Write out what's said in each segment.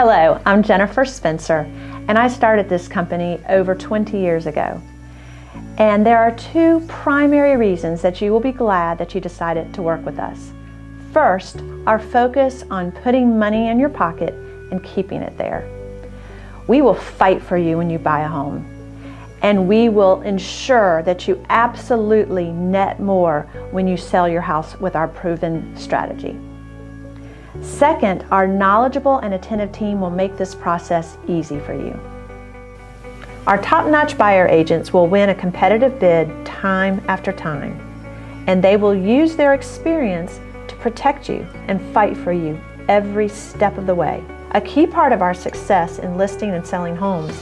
Hello, I'm Jennifer Spencer, and I started this company over 20 years ago. And there are two primary reasons that you will be glad that you decided to work with us. First, our focus on putting money in your pocket and keeping it there. We will fight for you when you buy a home and we will ensure that you absolutely net more when you sell your house with our proven strategy. Second, our knowledgeable and attentive team will make this process easy for you. Our top-notch buyer agents will win a competitive bid time after time, and they will use their experience to protect you and fight for you every step of the way. A key part of our success in listing and selling homes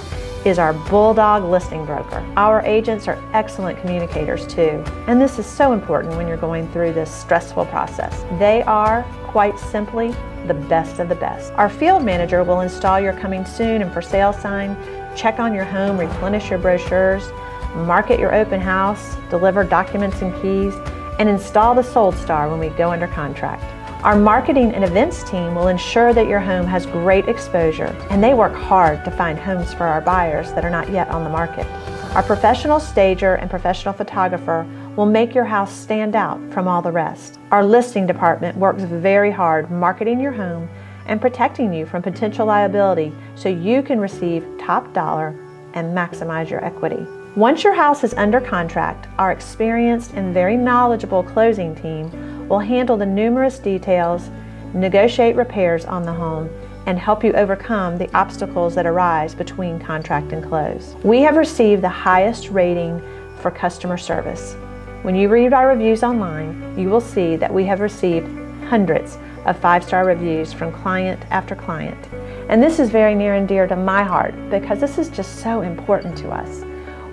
is our Bulldog listing broker. Our agents are excellent communicators too, and this is so important when you're going through this stressful process. They are, quite simply, the best of the best. Our field manager will install your coming soon and for sale sign, check on your home, replenish your brochures, market your open house, deliver documents and keys, and install the sold star when we go under contract. Our marketing and events team will ensure that your home has great exposure, and they work hard to find homes for our buyers that are not yet on the market. Our professional stager and professional photographer will make your house stand out from all the rest. Our listing department works very hard marketing your home and protecting you from potential liability so you can receive top dollar and maximize your equity. Once your house is under contract, our experienced and very knowledgeable closing team will handle the numerous details, negotiate repairs on the home, and help you overcome the obstacles that arise between contract and close. We have received the highest rating for customer service. When you read our reviews online, you will see that we have received hundreds of five-star reviews from client after client. And this is very near and dear to my heart because this is just so important to us.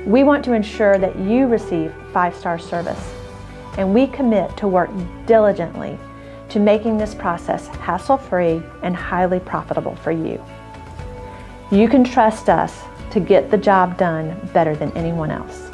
We want to ensure that you receive five-star service, and we commit to work diligently to making this process hassle-free and highly profitable for you. You can trust us to get the job done better than anyone else.